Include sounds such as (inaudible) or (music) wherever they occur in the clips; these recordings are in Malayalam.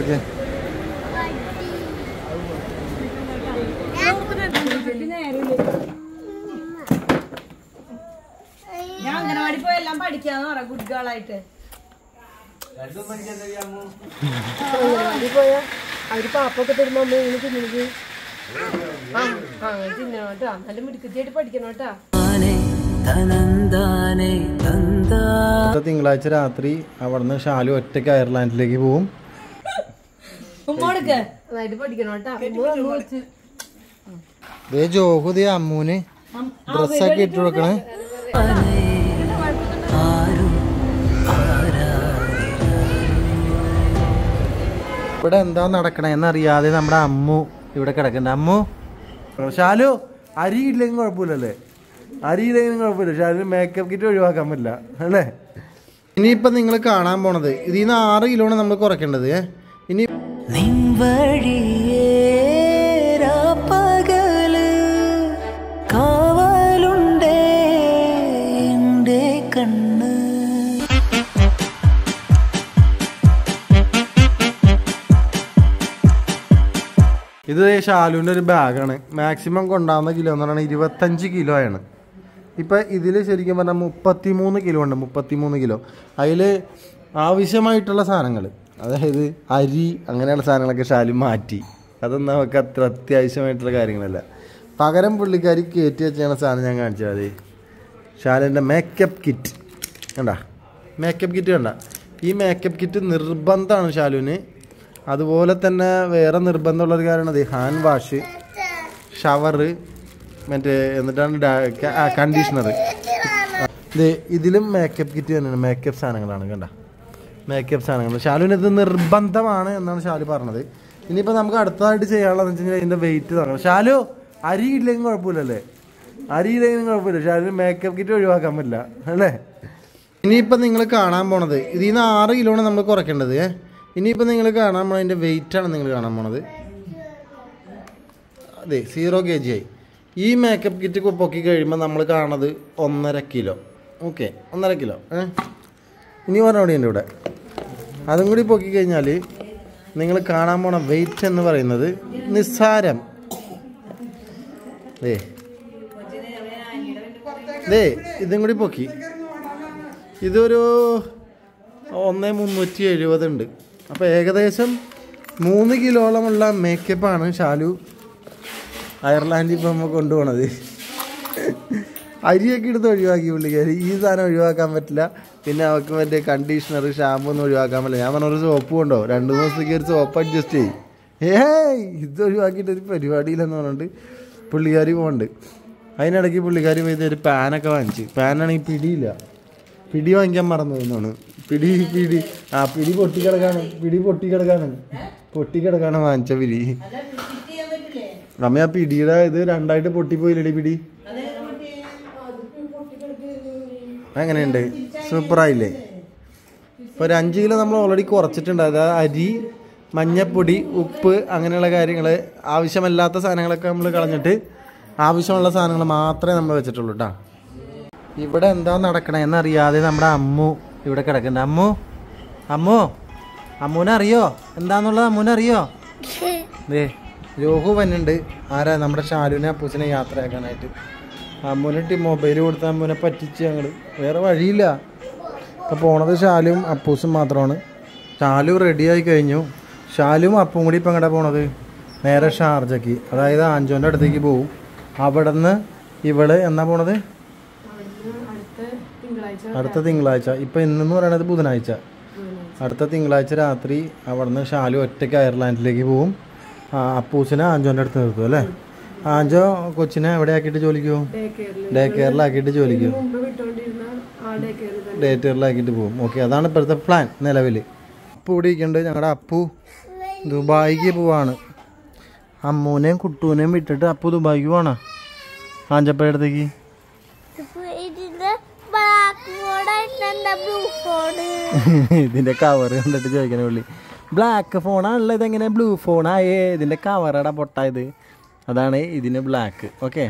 ഓക്കെ. ഞാൻ അംഗനവാടി പോയി എല്ലാം പഠിക്കാന്ന് പറ ഗുഡ് ഗേൾ ആയിട്ട്. പോയാ അവർ പാപ്പൊക്കെ തരുമ്പോ അമ്മ ഇങ്ങനെ തിന്നത് ആ ആ തിന്നണം കേട്ടോ നല്ല മിടുക്കത്തിയായിട്ട് പഠിക്കണം കേട്ടോ അടുത്ത തിങ്കളാഴ്ച രാത്രി അവിടുന്ന് ഷാലു ഒറ്റയ്ക്ക് അയർലാൻഡിലേക്ക് പോവും ഉമ്മോടുക്ക് നന്നായിട്ട് പഠിക്കണം കേട്ടോ അമ്മ അമ്മ വിളിച്ച് ദേ ജോഹുദേ അമ്മൂന് ഡ്രസ്സൊക്കെ ഇട്ട് കൊടുക്കണേ. ഇവിടെ എന്താ നടക്കണേ എന്നറിയാതെ നമ്മുടെ അമ്മു ഇവിടെ കിടക്കണ്ട അമ്മു ഷാലു അരി ഇല്ലെങ്കിൽ കുഴപ്പമില്ലല്ലേ? അരി ഇല്ലെങ്കിലും കുഴപ്പമില്ല. ഷാലു മേക്കപ്പ് കിറ്റ് ഒഴിവാക്കാൻ പറ്റില്ല. അല്ലേ? ഇനിയിപ്പൊ നിങ്ങൾ കാണാൻ പോണത്. ഇതിൽ നിന്ന് ആറ് കിലോണ് നമ്മൾ കുറയ്ക്കേണ്ടത്. ഇനി പകൽ കാവലുണ്ടേ എന്റെ ഇത് ഷാലുവിന്റെ ഒരു ബാഗാണ്. മാക്സിമം കൊണ്ടാകുന്ന കിലോ എന്ന് പറയുന്നത് ഇരുപത്തഞ്ച് കിലോ ആണ്. ഇപ്പം ഇതിൽ ശരിക്കും പറഞ്ഞാൽ മുപ്പത്തി മൂന്ന് കിലോ ഉണ്ട് മുപ്പത്തി മൂന്ന് കിലോ. അതിൽ ആവശ്യമായിട്ടുള്ള സാധനങ്ങൾ അതായത് അരി അങ്ങനെയുള്ള സാധനങ്ങളൊക്കെ ഷാലു മാറ്റി. അതൊന്നും നമുക്ക് അത്ര അത്യാവശ്യമായിട്ടുള്ള കാര്യങ്ങളല്ല. പകരം പുള്ളിക്കാരി കയറ്റി വെച്ചാണ് സാധനം ഞാൻ കാണിച്ചത്. മതി ഷാലിന്റെ മേക്കപ്പ് കിറ്റ് കണ്ട? മേക്കപ്പ് കിറ്റ് കണ്ട? ഈ മേക്കപ്പ് കിറ്റ് നിർബന്ധമാണ് ഷാലുവിന് അതുപോലെ തന്നെ വേറെ നിർബന്ധമുള്ളൊരു കാര്യമാണ്. അത് ഹാൻഡ് വാഷ് ഷവറ് മറ്റേ എന്നിട്ടാണ് കണ്ടീഷണർ ഇത് ഇതിലും മേക്കപ്പ് കിറ്റ് തന്നെയാണ്. മേക്കപ്പ് സാധനങ്ങളാണ്. കണ്ട? മേക്കപ്പ് സാധനങ്ങൾ. ഷാലുവിന് ഇത് നിർബന്ധമാണ് എന്നാണ് ഷാലു പറഞ്ഞത്. ഇനിയിപ്പോൾ നമുക്ക് അടുത്തതായിട്ട് ചെയ്യാനുള്ളതെന്ന് വെച്ച് കഴിഞ്ഞാൽ ഇതിന്റെ വെയിറ്റ് തുടങ്ങണം. ഷാലു അരി ഇല്ലെങ്കിൽ കുഴപ്പമില്ലല്ലേ? അരി ഇല്ലെങ്കിലും കുഴപ്പമില്ല. ഷാലു മേക്കപ്പ് കിറ്റ് ഒഴിവാക്കാൻ പറ്റില്ല. അല്ലേ? ഇനിയിപ്പോൾ നിങ്ങൾ കാണാൻ പോണത്. ഇതിൽ നിന്ന് ആറ് കിലോണ് നമ്മൾ കുറയ്ക്കേണ്ടത്. ഇനിയിപ്പോൾ നിങ്ങൾ കാണാൻ പോണത് അതിന്റെ വെയിറ്റാണ് നിങ്ങൾ കാണാൻ പോണത്. അതെ സീറോ കെ ജി ആയി. ഈ മേക്കപ്പ് കിറ്റ് പൊക്കി കഴിയുമ്പോൾ നമ്മൾ കാണുന്നത് ഒന്നര കിലോ ഓക്കെ ഒന്നര കിലോ ഏ? ഇനി പറഞ്ഞോടി എന്റെ ഇവിടെ അതും കൂടി പൊക്കിക്കഴിഞ്ഞാൽ നിങ്ങൾ കാണാൻ പോണ വെയിറ്റ് എന്ന് പറയുന്നത് നിസ്സാരം. ദേ. ദേ ഇതും കൂടി പൊക്കി. ഇതൊരു ഒന്ന് മുന്നൂറ്റി എഴുപത് ഉണ്ട്. അപ്പോൾ ഏകദേശം മൂന്ന് കിലോളമുള്ള മേക്കപ്പാണ് ഷാലു അയർലാൻഡിൽ ഇപ്പോൾ നമ്മൾ കൊണ്ടുപോണത്. അരിയൊക്കെ എടുത്ത് ഒഴിവാക്കി പുള്ളിക്കാരി. ഈ സാധനം ഒഴിവാക്കാൻ പറ്റില്ല. പിന്നെ അവർക്ക് മറ്റേ കണ്ടീഷണർ ഷാമ്പു ഒന്നും ഒഴിവാക്കാൻ പറ്റില്ല. ഞാൻ പറഞ്ഞ ഒരു സോപ്പ് കൊണ്ടോ? രണ്ട് ദിവസത്തേക്ക് ഒരു സോപ്പ് അഡ്ജസ്റ്റ് ചെയ്യും. ഏയ് ഇത് ഒഴിവാക്കിയിട്ട് ഒരു പരിപാടിയില്ലെന്ന് പറഞ്ഞിട്ട് പുള്ളിക്കാരി പോകണ്ട് അതിനിടയ്ക്ക് പുള്ളിക്കാരി പോയത് ഒരു പാനൊക്കെ വാങ്ങിച്ച്. പാനാണെങ്കിൽ പിടിയില്ല. പിടി വാങ്ങിക്കാൻ മറന്നു എന്നാണ് പിടി പിടി. ആ പിടി പൊട്ടിക്കിടക്കാണ് പിടി പൊട്ടിക്കിടക്കാണ് പൊട്ടിക്കിടക്കാണ് വാങ്ങിച്ച പിടി. അമ്മ ആ പിടിയുടെ ഇത് രണ്ടായിട്ട് പൊട്ടിപ്പോയില്ലേ പിടി? എങ്ങനെയുണ്ട്? സൂപ്പറായില്ലേ? ഇപ്പോൾ ഒരു അഞ്ച് കിലോ നമ്മൾ ഓൾറെഡി കുറച്ചിട്ടുണ്ട്. അതായത് അരി മഞ്ഞപ്പൊടി ഉപ്പ് അങ്ങനെയുള്ള കാര്യങ്ങൾ ആവശ്യമല്ലാത്ത സാധനങ്ങളൊക്കെ നമ്മൾ കളഞ്ഞിട്ട് ആവശ്യമുള്ള സാധനങ്ങൾ മാത്രമേ നമ്മൾ വെച്ചിട്ടുള്ളൂ കേട്ടോ ഇവിടെ എന്താ നടക്കണേ എന്നറിയാതെ നമ്മുടെ അമ്മു ഇവിടെ കിടക്കുന്നുണ്ട്. അമ്മു അമ്മു അമ്മൂനെ അറിയോ എന്താന്നുള്ളത് അമ്മൂനെ അറിയോ (laughs) ദേ രോഹു വന്നുണ്ട് ആരാ? നമ്മുടെ ഷാലുവിനെ അപ്പൂസിനെ യാത്രയാക്കാനായിട്ട് അമ്മൂനിട്ട് മൊബൈൽ കൊടുത്ത അമ്മൂനെ പറ്റിച്ച് ഞങ്ങൾ വേറെ വഴിയില്ല. അപ്പോൾ പോണത് ഷാലും അപ്പൂസും മാത്രമാണ്. ഷാലു റെഡിയായി കഴിഞ്ഞു. ഷാലും അപ്പും കൂടി ഇപ്പം എങ്ങടെ പോണത്? നേരെ ഷാർജയ്ക്ക്. അതായത് ആഞ്ചോന്റെ അടുത്തേക്ക് പോവും. അവിടെ നിന്ന് ഇവൾ എന്നാ പോണത്? അടുത്ത തിങ്കളാഴ്ച. അടുത്ത തിങ്കളാഴ്ച ഇപ്പം ഇന്നെന്ന് പറയണത് ബുധനാഴ്ച. അടുത്ത തിങ്കളാഴ്ച രാത്രി അവിടുന്ന് ഷാലു ഒറ്റയ്ക്ക് അയർലാൻഡിലേക്ക് പോവും. അപ്പൂസിനെ ആഞ്ചോന്റെ അടുത്ത് നിർത്തും അല്ലേ? ആഞ്ചോ കൊച്ചിനെ എവിടെ ആക്കിയിട്ട് ജോലിക്കോ? ഡേ കെയറിൽ ഡേ കെയറിലാക്കിയിട്ട് ജോലിക്കോ? ഡേ കെയറിലാക്കിയിട്ട് പോകും. ഓക്കെ അതാണ് ഇപ്പോഴത്തെ പ്ലാൻ നിലവിൽ അപ്പു ഇവിടെ ഇരിക്കുന്നുണ്ട് ഞങ്ങളുടെ അപ്പു ദുബായിക്ക് പോവാണ്. അമ്മൂനെയും കുട്ടൂനെയും വിട്ടിട്ട് അപ്പു ദുബായിക്ക് പോവാണ്? ഫോണ് ഇതിന്റെ കവർ കണ്ടിട്ട് ചോദിക്കണേ പുള്ളി ബ്ലാക്ക് ഫോണാണല്ലോ ഇതെങ്ങനെ ബ്ലൂ ഫോണായേ ഇതിന്റെ കവറടാ പൊട്ടായത് അതാണ് ഇതിന് ബ്ലാക്ക് ഓക്കെ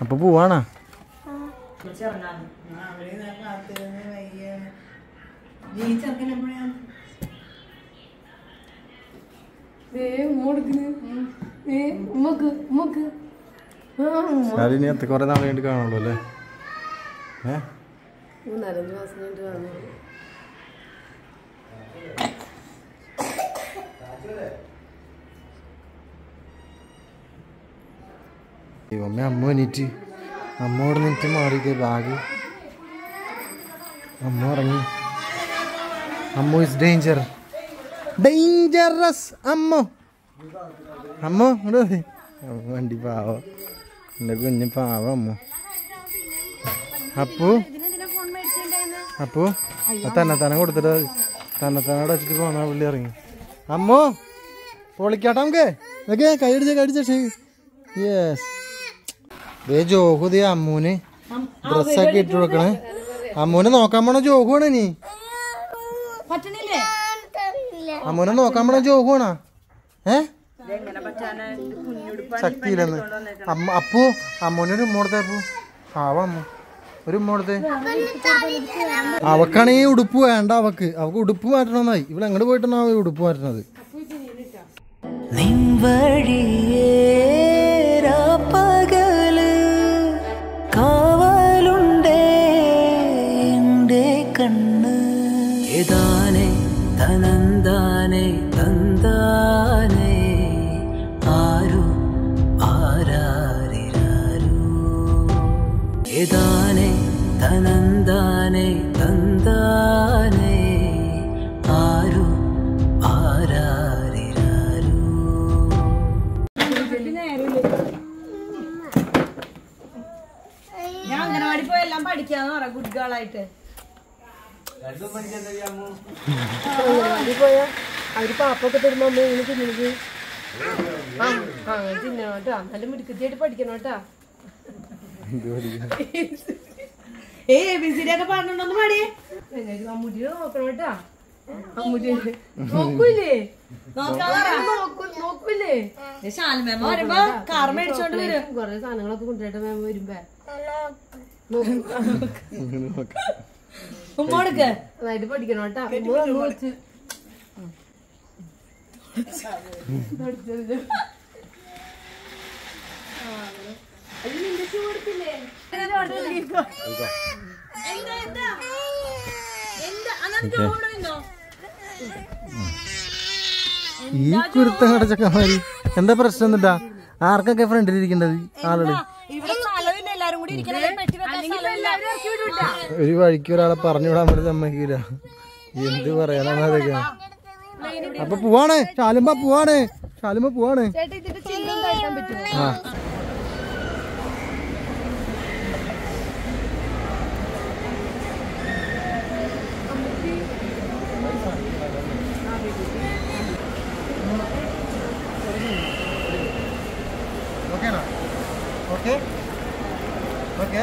അപ്പൊ പോവാണോ? ശാലിനി എത്ര കുറെ നാൾ വേണ്ടി കാണുള്ളൂ അല്ലേ? ഏ? മൂന്നാലഞ്ച് മാസം കഴിഞ്ഞിട്ട് വന്നു ദൈവമേ അമ്മ എണീറ്റ്. അമ്മോട് നിന്നിട്ട് മാറിയത് ബാഗ്. അമ്മ ഇറങ്ങി അമ്മ ഇസ് ഡേഞ്ചർ ഡേഞ്ചറസ് അമ്മ. അമ്മ വണ്ടി പാവ. എന്റെ കുഞ്ഞ് പാവ അമ്മ. അപ്പു അപ്പു ആ തന്നെ തന്നെ കൊടുത്തിട്ട് തന്നെ തന്നെ അടച്ചിട്ട് പോണ പുള്ളി ഇറങ്ങി. അമ്മോ പൊളിക്കാട്ടാ നമുക്ക്. ഇതൊക്കെ കൈയടിച്ച കൈയടിച്ച യെസ് ദേ ജോഹു ദേ അമ്മൂന് ഡ്രസ്സൊക്കെ ഇട്ട് കൊടുക്കണേ. അമ്മൂനെ നോക്കാൻ പോണ ജോഹുവാണ് നീ പറ്റണില്ലേ? അമ്മൂനെ നോക്കാൻ പോണ ജോഹുവാണാ ഏ? ശക്തിയില്ലെന്ന്. അമ്മ അപ്പു അമ്മൂനൊരു ഉമ്മ കൊടുത്തേ അപ്പു. ആവാ അമ്മ. ഒരു ഉമ്മ കൊടുത്തേ. അവക്കാണ് ഈ ഉടുപ്പ് വേണ്ട അവക്ക്. അവക്ക് ഉടുപ്പ് മാറ്റണമെന്നായി. ഇവിടെ എങ്ങോട്ട് പോയിട്ടാണ് ഉടുപ്പ് മാറ്റണത് നിൻ വഴിയേരാ ഞാൻ അംഗനവാടി പോയി എല്ലാം പഠിക്കാന്ന് പറ ഗുഡ് ഗേൾ ആയിട്ട്. അംഗനവാടി പോയാ അവർ പാപ്പൊക്കെ തരുമ്പോ അമ്മ ഇങ്ങനെ തിന്നിക്ക് ആ ആ തിന്നണം കേട്ടോ. നല്ല മിടുക്കത്തിയായിട്ട് പഠിക്കണം കേട്ടാ. ഏ എ ബി സി ഡി ഒക്കെ പറഞ്ഞിട്ടുണ്ടോന്ന് പാടിയേ അമ്മുട്ടിയെ നോക്കണം കേട്ടാ. അമ്മുട്ടി ശാലിമേമ വരുമ്പോ കാർ മേടിച്ചോണ്ട് വരും. കൊറേ സാധനങ്ങളൊക്കെ കൊണ്ടുപോയിട്ട് മേമ വരുമ്പോ. നന്നായിട്ട് പഠിക്കണം കേട്ടാ. ഈ കുരുത്തം കടച്ചക്കന്മാര് എന്താ പ്രശ്നം എന്നിട്ടാ? ആർക്കൊക്കെ ഫ്രണ്ടിൽ ഇരിക്കേണ്ടത്? ആളുകൾ ഇവിടെ സ്ഥലമില്ല എല്ലാരും കൂടി ഇരിക്കണേ ഒരു വഴിക്ക് ഒരാളെ പറഞ്ഞു വിടാൻ വേണ്ടി സമ്മതിക്കില്ല എന്ത് പറയാനാണ് അതൊക്കെ അപ്പൊ പോവാണ്. ശാലുമ്പ പോവാണ്. ശാലുമ്പ പോവാണ്. ആ. ഓക്കേണോ? ഓക്കെ? ഓക്കെ.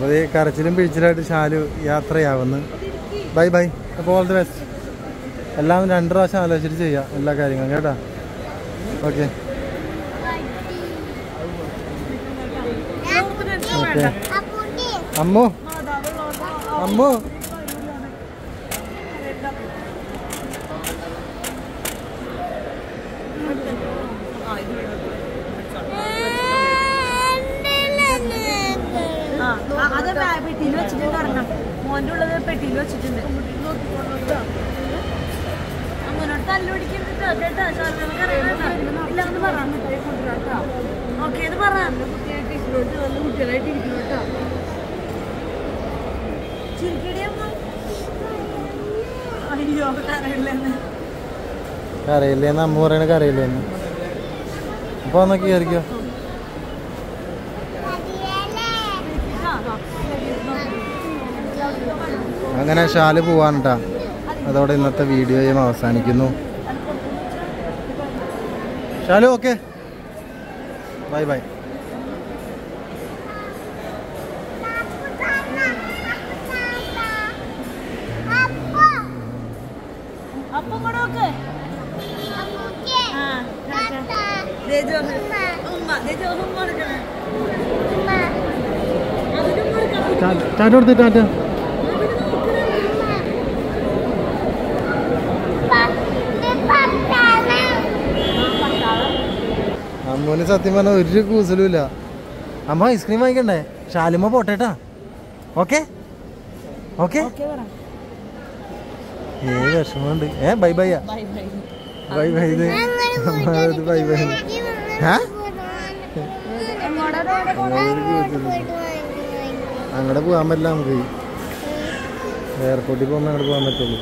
അപ്പോൾ ഈ കരച്ചിലും പിഴിച്ചിലായിട്ട് ശാലു യാത്രയാവുന്നു. Bye bye. അപ്പോൾ ഓൾ ദി ബെസ്റ്റ് എല്ലാം രണ്ട് പ്രാവശ്യം ആലോചിച്ചിട്ട് ചെയ്യാം എല്ലാ കാര്യങ്ങളും കേട്ടോ? ഓക്കെ. ഓക്കെ. അമ്മു? അമ്മു? ആ, ആ, അത് ബാ- പെട്ടിയിൽ വെച്ചിട്ടുണ്ട് ഒരെണ്ണം മോന്റെ ഉള്ളത് പെട്ടിയിൽ വെച്ചിട്ടുണ്ട്. അങ്ങനോട്ട് തല്ലുപിടിക്കുന്നുണ്ട് കേട്ടോ ശാലിമേമക്ക് അറിയണ്ട ഓക്കെ എന്ന് പറ ടീച്ചറോട് നല്ല കുട്ടികളായിട്ട് ഇരിക്കണം കേട്ടോ ചിരിക്കടി അമ്മ അയ്യോ കരയില്ലെന്ന്. കരയില്ലേന്ന് അമ്മ പറയണ കറിയില്ലേന്ന് അപ്പൊ ഒന്ന് കയറിക്കോ അങ്ങനെ ഷാൽ പോവാൻ കേട്ടാ അതോടെ ഇന്നത്തെ വീഡിയോയും അവസാനിക്കുന്നു. ഷാലു ഓക്കെ ബൈ ബൈ ടാറ്റ കൊടുത്ത് നോക്ക് ആ ദേ ജോഹ് ഉമ്മ ദേ ജോഹ് ഉമ്മ കൊടുക്കണേ അതിനും കൊടുക്കാം ടാറ്റ കൊടുത്ത് ടാറ്റ അമ്മൂന് സത്യം പറഞ്ഞ ഒരു കൂസലുമില്ല. അമ്മ ഐസ്ക്രീം വാങ്ങിക്കണ്ടേ? ഷാലിമ പോട്ടേട്ടാ ഓക്കെ ഓക്കെ ഏ വിഷമമുണ്ട്. ഏ bye bye bye bye bye bye ഇത്. അമ്മ ബൈ ബൈ ഏ അങ്ങോട്ട് പോകാൻ പറ്റില്ല നമുക്ക്. എയർപോർട്ടിൽ പോകുമ്പോൾ അങ്ങോട്ട് പോകാൻ പറ്റുള്ളൂ.